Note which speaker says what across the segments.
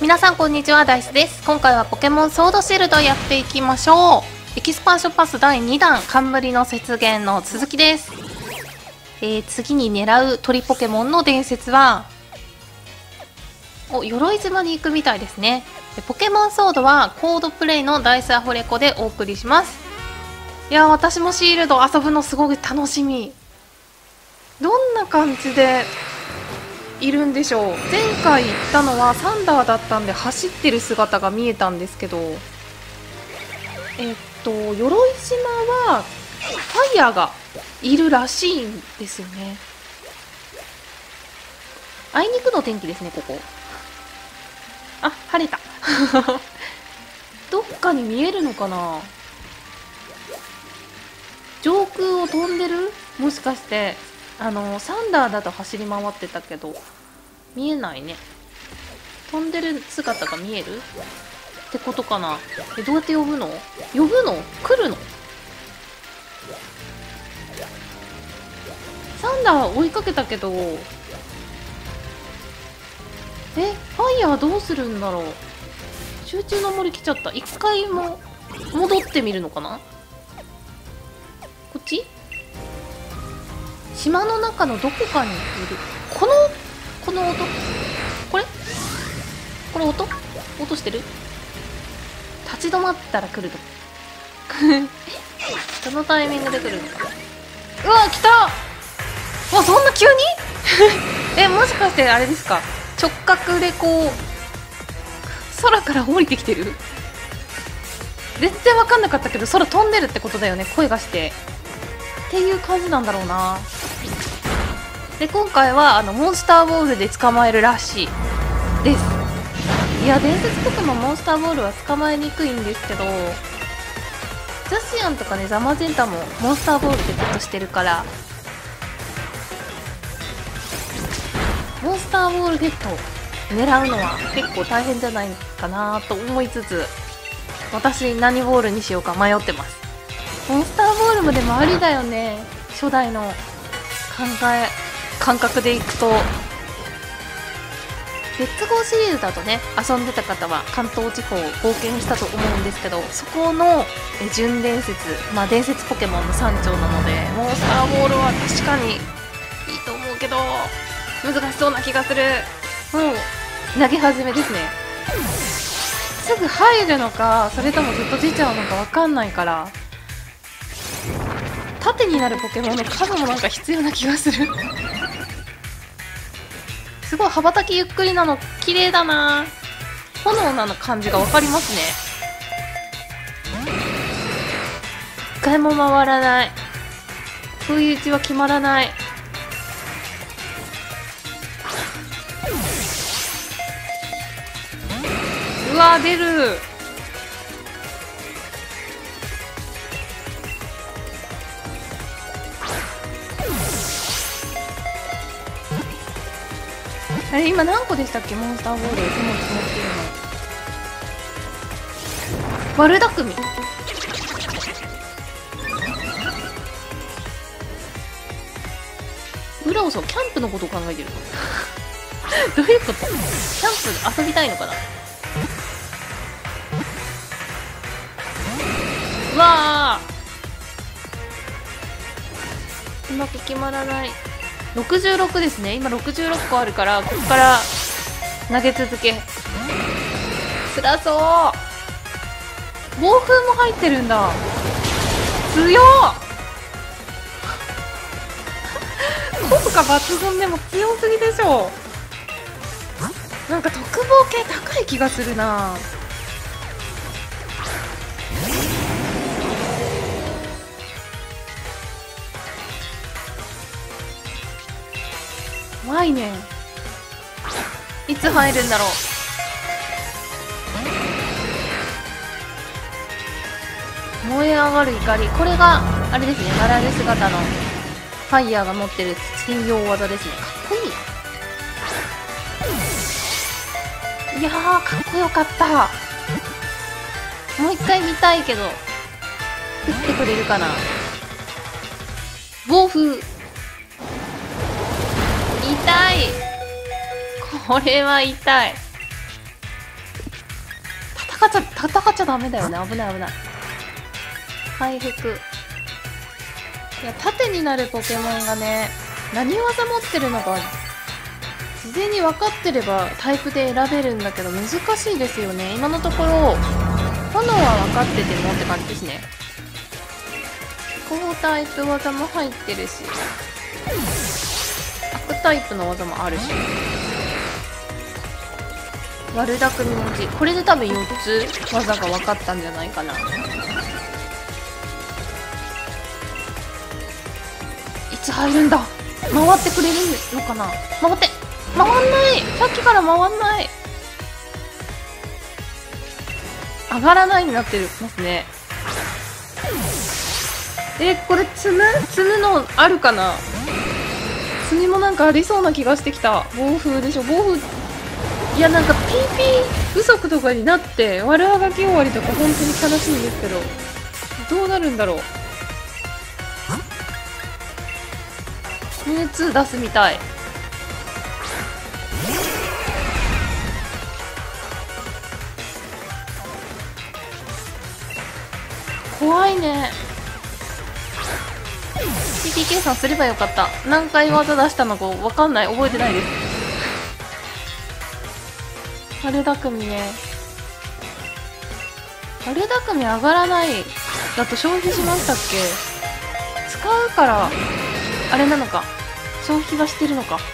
Speaker 1: 皆さんこんにちは、ダイスです。今回はポケモンソードシールドやっていきましょう。エキスパンションパス第2弾、冠の雪原の続きです。えー、次に狙う鳥ポケモンの伝説は、お、鎧島に行くみたいですね。でポケモンソードはコードプレイのダイスアフレコでお送りします。いやー、私もシールド遊ぶのすごく楽しみ。どんな感じでいるんでしょう。前回行ったのはサンダーだったんで走ってる姿が見えたんですけど。えっと鎧島はファイヤーがいるらしいんですよね。あいにくの天気ですねここ。あ晴れた。どっかに見えるのかな？上空を飛んでる？もしかして。あのサンダーだと走り回ってたけど見えないね。飛んでる姿が見える？ってことかな。えどうやって呼ぶの？呼ぶの？来るの？サンダー追いかけたけどえファイヤーどうするんだろう？集中の森来ちゃった。一回も戻ってみるのかな？こっち？島の中のどこかにいる。このこの音。これ？これ音？音してる？立ち止まったら来ると。そのタイミングで来る。のかうわ来た！わそんな急に？えもしかしてあれですか？直角でこう空から降りてきてる？全然わかんなかったけど空飛んでるってことだよね声がして。っていう感じなんだろうな。で今回はあのモンスターボールで捕まえるらしい。です。いや伝説ポケモンモンスターボールは捕まえにくいんですけどザシアンとかねザマゼンタもモンスターボールでゲットしてるからモンスターボールゲット狙うのは結構大変じゃないかなと思いつつ私何ボールにしようか迷ってます。モンスターボールもでもありだよね。初代の考え。感覚でいくと。レッツゴーシリーズだとね遊んでた方は関東地方を冒険したと思うんですけどそこの純伝説まあ伝説ポケモンの山頂なのでモンスターボールは確かにいいと思うけど難しそうな気がする。もう投げ始めですね。すぐ入るのかそれともずっと出ちゃうのか分かんないから縦になるポケモンの数もなんか必要な気がする。すごい羽ばたきゆっくりなの綺麗だな。炎なの感じが分かりますね。一回も回らない。不意打ちは決まらない。うわ出る。あれ今何個でしたっけ？モンスターボール手持ち持ってるの。悪巧み。裏をさんキャンプのことを考えてるの？どういうこと？キャンプ遊びたいのかな？うわー。うまく決まらない。66ですね。今66個あるからここから投げ続け。辛そう。暴風も入ってるんだ。強っ。効果抜群でも強すぎでしょ。なんか特防系高い気がするな。怖いね。いつ入るんだろう。燃え上がる怒り。これがあれですね。ナラレ姿のファイヤーが持ってる専用技ですね。かっこいいいやかっこよかった。もう一回見たいけど降ってくれるかな。暴風。痛い。これは痛い。っちゃ戦っちゃダメだよね。危ない危ない。回復。いや盾になるポケモンがね何技持ってるのか事前に分かってればタイプで選べるんだけど難しいですよね。今のところ炎は分かっててもって感じですね。高タイプ技も入ってるし。悪タイプの技もあるし。悪巧み文字。これで多分4つ技が分かったんじゃないかな。いつ入るんだ。回ってくれるのかな。回って。回んない。さっきから回んない。上がらないになってるますね。えこれ積む？積むのあるかな？積みもなんかありそうな気がしてきた。暴風でしょ。暴風いやなんか PP 不足とかになって悪あがき終わりとか本当に悲しいんですけどどうなるんだろう。ミュウツー出すみたい。怖いね。TPK さんすればよかった。何回技出したのか分かんない。覚えてないです。春匠ね。春匠上がらない。だと消費しましたっけ？使うからあれなのか。消費はしてるのか。消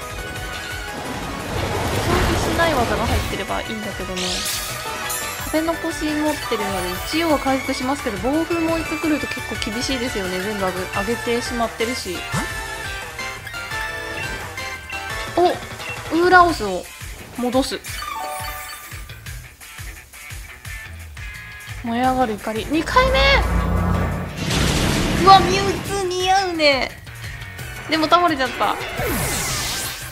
Speaker 1: 費しない技が入ってればいいんだけどね。残し持ってるので一応は回復しますけど暴風もう一回来ると結構厳しいですよね。全部上げてしまってるし。おウーラオスを戻す。燃え上がる怒り。2回目！うわミュウツー似合うね。でも倒れちゃった。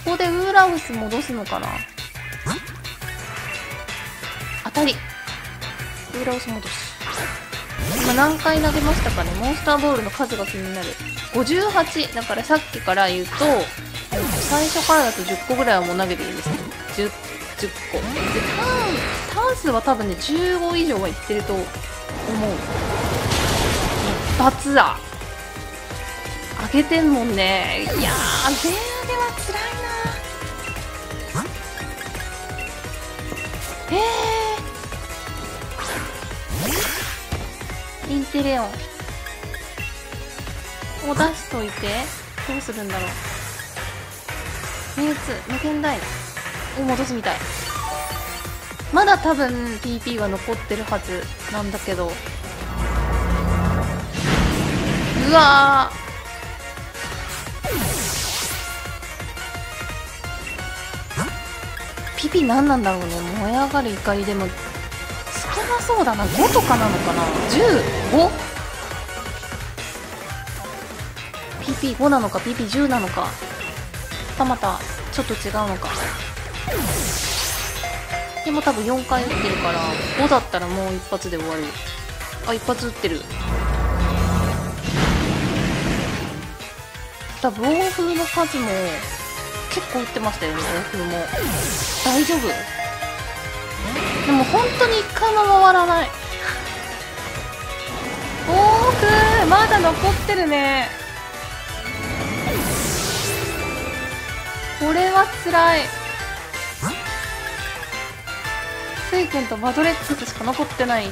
Speaker 1: ここでウーラウス戻すのかな。当たり。ウーラウス戻す。今何回投げましたかね？モンスターボールの数が気になる。58だからさっきから言うと最初からだと10個ぐらいはもう投げていいんですね 10, 10個。でターンターン数は多分ね15以上はいってると思う。一発だ。上げてんもんね。いやー全上げは辛いな。えー、インテレオンを出しといて。どうするんだろう。ミュウツー無限大。を戻すみたい。まだ多分 TP は残ってるはず。なんだけど。うわピピ何なんだろうね。燃え上がる怒りでも。そうだな。5とかなのかな？15? ピピ5なのかピピ10なのか。またまたちょっと違うのか。でも多分4回打ってるから5だったらもう一発で終わる。あ一発打ってる。た暴風の数も結構打ってましたよね暴風も。大丈夫。でも本当に一回も回らない。暴風まだ残ってるね。これは辛い。水拳とバドレックスしか残ってない。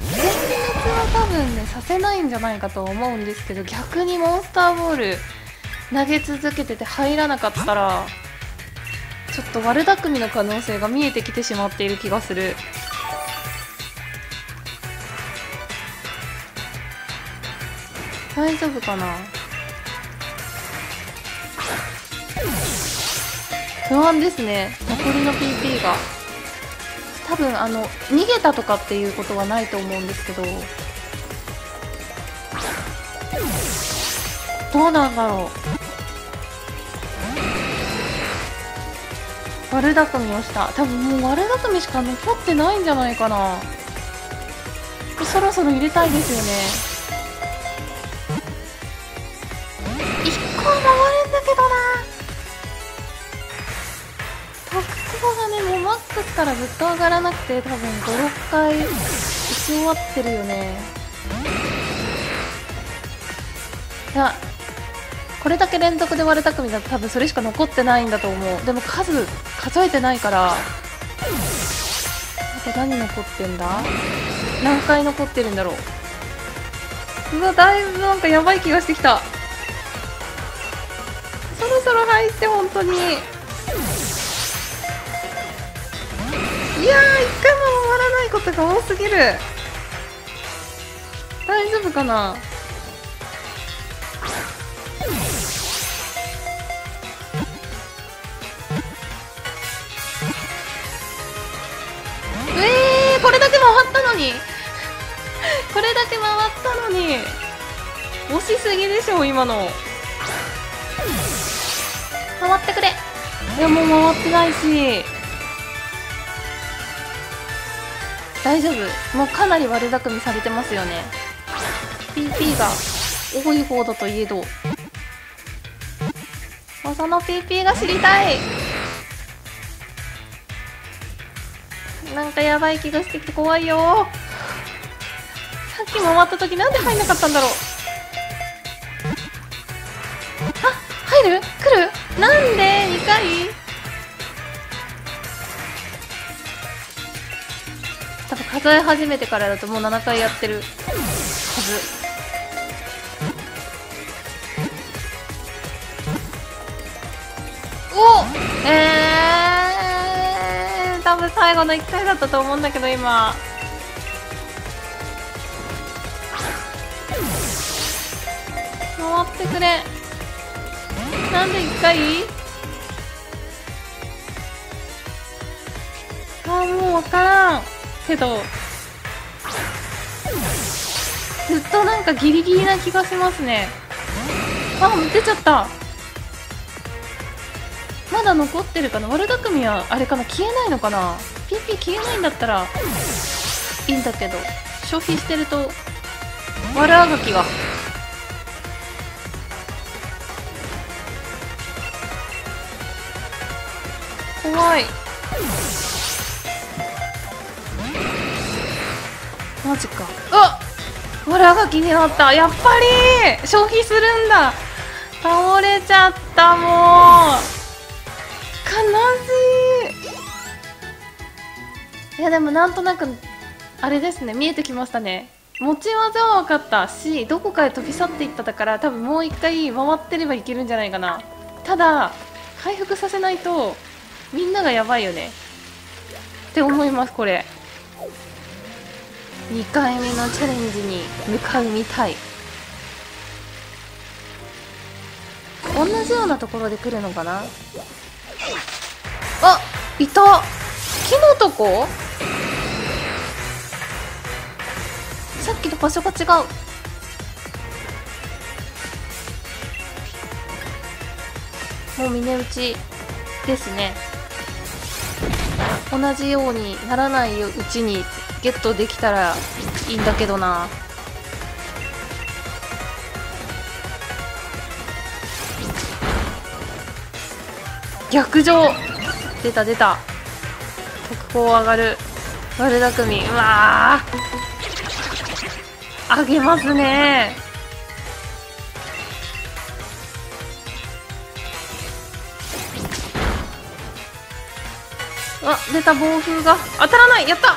Speaker 1: 全滅は多分ねさせないんじゃないかと思うんですけど逆にモンスターボール投げ続けてて入らなかったら。ちょっと悪巧みの可能性が見えてきてしまっている気がする。大丈夫かな？不安ですね。残りの PP が。多分あの逃げたとかっていうことはないと思うんですけど。どうなんだろう。悪巧みをした。多分もう悪巧みしか残ってないんじゃないかな。そろそろ入れたいですよね。1個は回るんだけどな。特攻がねもうマックスからずっと上がらなくて多分56回打ち終わってるよね。いやこれだけ連続で割れた組だと多分それしか残ってないんだと思う。でも数数えてないから。あと何残ってんだ？何回残ってるんだろう？うわだいぶなんかやばい気がしてきた。そろそろ入って本当に。いやー一回も回らないことが多すぎる。大丈夫かな？け回ったのに。これだけ回ったのに。押しすぎでしょ今の。回ってくれ。いやもう回ってないし。大丈夫。もうかなり悪巧みされてますよね。PP が多い方だといえど。その PP が知りたいなんかやばい気がしてきて怖いよ。さっき回った時なんで入んなかったんだろう。あ入る？来る？なんで？2回？多分数え始めてからだともう7回やってるはず。分最後の1回だったと思うんだけど今。回ってくれ。なんで1回？あーもう分からんけど。ずっとなんかギリギリな気がしますね。あ出ちゃった。まだ残ってるかな？悪巧みはあれかな？消えないのかな？PP 消えないんだったらいいんだけど。消費してると悪あがきが。怖い。マジか。あ悪あがきになった。やっぱり消費するんだ。倒れちゃったもうい。いやでもなんとなくあれですね。見えてきましたね。持ち技は分かった。しどこかで飛び去っていっただから多分もう一回回ってればいけるんじゃないかな。ただ回復させないとみんながやばいよね。って思いますこれ。2回目のチャレンジに向かうみたい。同じようなところで来るのかな？あいた。木のとこ？さっきと場所が違う。もう峰打ちですね。同じようにならないうちにゲットできたらいいんだけどな。逆上。出た出た。特攻上がる。悪巧み。うわー。上げますね。あ出た暴風が。当たらない。やった。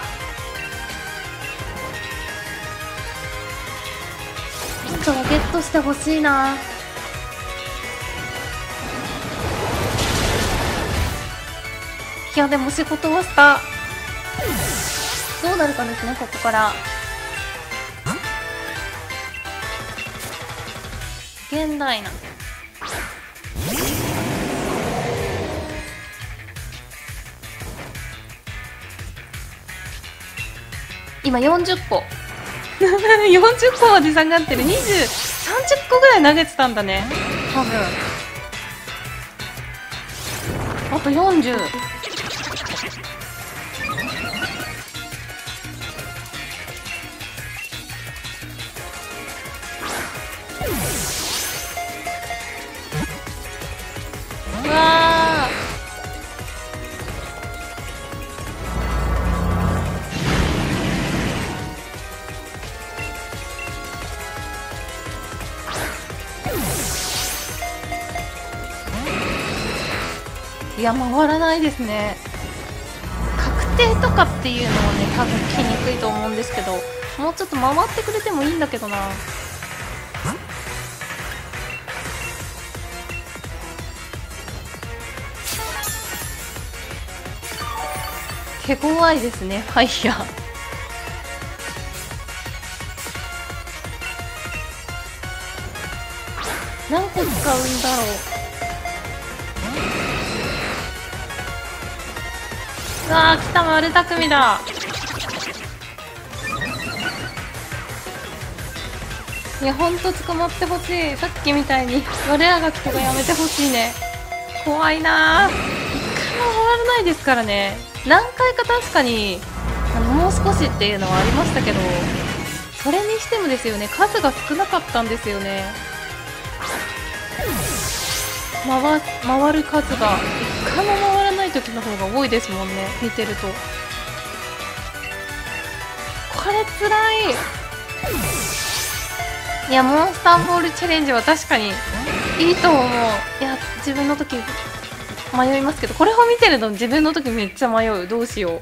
Speaker 1: なんとゲットしてほしいな。いやでも仕事はした。どうなるかですねここから。現代な今40個。40個まで下がってる。2030個ぐらい投げてたんだね。多分。あと40いや回らないですね。確定とかっていうのはね多分来にくいと思うんですけどもうちょっと回ってくれてもいいんだけどな。手強いですねファイヤー。何個使うんだろう。わー来た丸匠だ。いやほんと捕まってほしい。さっきみたいに。我らが来とかやめてほしいね。怖いなー。一回も回らないですからね。何回か確かにあのもう少しっていうのはありましたけどそれにしてもですよね数が少なかったんですよね。回回る数が。一回も回時の方が多いですもんね見てると。これつらい。いやモンスターボールチャレンジは確かにいいと思う。いや自分の時迷いますけどこれを見てるの自分の時めっちゃ迷う。どうしよう。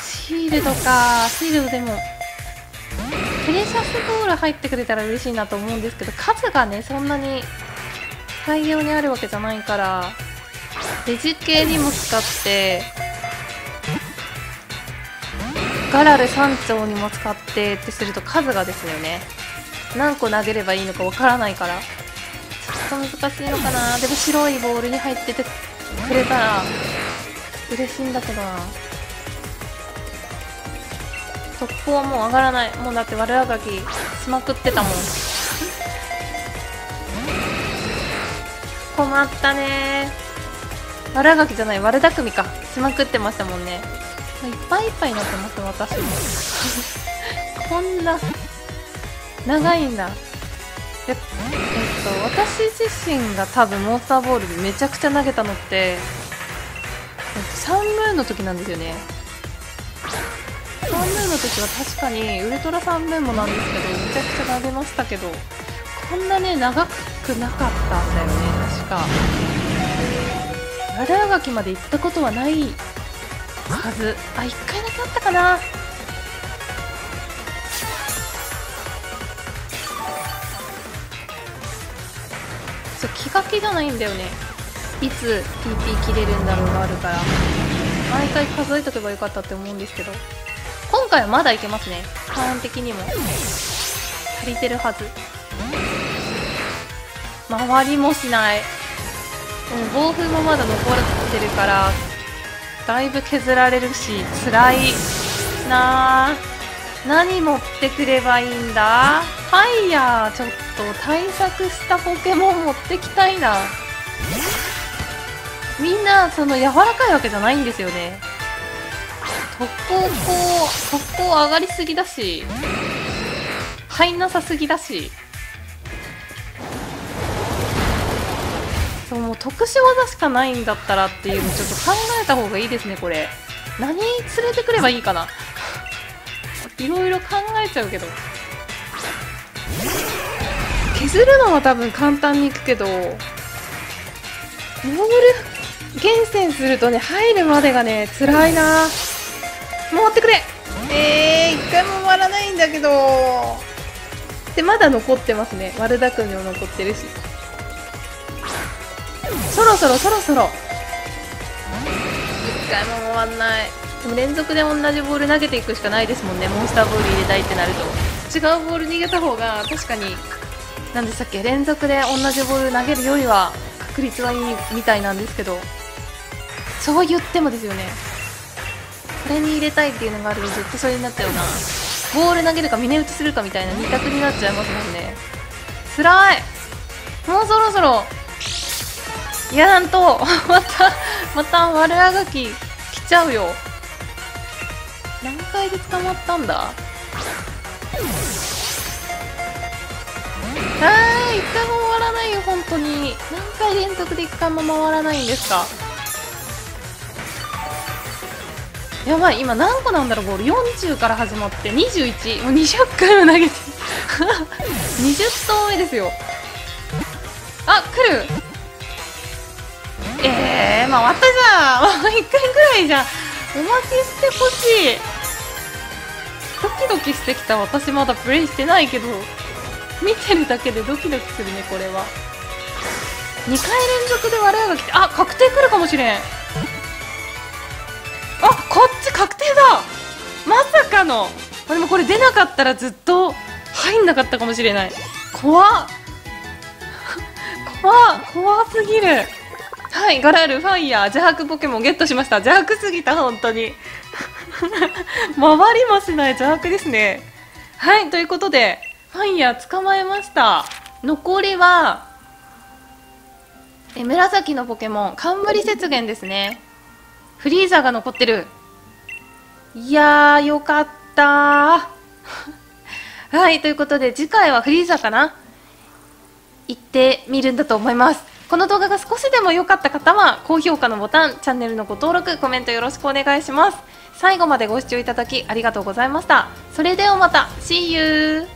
Speaker 1: シールドか。シールドでもプレシャスボール入ってくれたら嬉しいなと思うんですけど数がねそんなに大量にあるわけじゃないから。デジ系にも使って。ガラル3丁にも使ってってすると数がですよね。何個投げればいいのかわからないから。ちょっと難しいのかな。でも白いボールに入っててくれたら嬉しいんだけどな。速攻はもう上がらない。もうだって悪あがきしまくってたもん。困ったね悪あがきじゃない悪巧みか。しまくってましたもんね。いっぱいいっぱいになってます私も。こんな長いんだ。ええっと私自身が多分モンスターボールでめちゃくちゃ投げたのって、えっと、サンムーンの時なんですよね。サンムーンの時は確かにウルトラサンムーンもなんですけどめちゃくちゃ投げましたけどこんなね長くなかったんだよね確か。悪あがきまで行ったことはないはず。あ一回だけあったかな。そう気が気じゃないんだよね。いつ TP 切れるんだろうがあるから。毎回数えとけばよかったって思うんですけど。今回はまだいけますね。ターン的にも。足りてるはず。回りもしない。暴風もまだ残ってるからだいぶ削られるし辛いな。あ何持ってくればいいんだ？ファイヤーちょっと対策したポケモン持ってきたいな。みんなその柔らかいわけじゃないんですよね。特攻こう特攻上がりすぎだし。入んなさすぎだし。そうもう特殊技しかないんだったらっていうのちょっと考えた方がいいですねこれ。何連れてくればいいかな。いろいろ考えちゃうけど。削るのは多分簡単にいくけどモール厳選するとね入るまでがね辛いな。回ってくれ。えー、一回も回らないんだけど。でまだ残ってますね。悪だくみも残ってるしそろそろそろそろ。一回も回んない。でも連続で同じボール投げていくしかないですもんね。モンスターボール入れたいってなると。違うボール逃げた方が確かに何でしたっけ？連続で同じボール投げるよりは確率はいいみたいなんですけど。そう言ってもですよね。これに入れたいっていうのがあるとずっとそれになっちゃうな。ボール投げるか峰打ちするかみたいな2択になっちゃいますもんね。つらい。もうそろそろいやなんと またまた悪あがき来ちゃうよ。何回で捕まったんだ？あー一回も回らないよ本当に。何回連続で一回も回らないんですか？やばい今何個なんだろうボール？40から始まって21もう200回も投げて。20投目ですよ。あ来る。ええー、回ったじゃんもう1回ぐらいじゃんお待ちしてほしい。ドキドキしてきた。私まだプレイしてないけど見てるだけでドキドキするねこれは。2回連続で我が来てあ確定来るかもしれん。あこっち確定だ。まさかの。あでもこれ出なかったらずっと入んなかったかもしれない。怖っ。怖怖すぎる。はいガラルファイヤー邪悪ポケモンゲットしました。邪悪すぎた本当に。回りもしない邪悪ですね。はいということでファイヤー捕まえました。残りはえ紫のポケモン。冠雪原ですね。フリーザが残ってる。いやーよかった はいということで次回はフリーザかな。行ってみるんだと思います。この動画が少しでも良かった方は高評価のボタンチャンネルのご登録コメントよろしくお願いします。最後までご視聴いただきありがとうございました。それではまた。See you!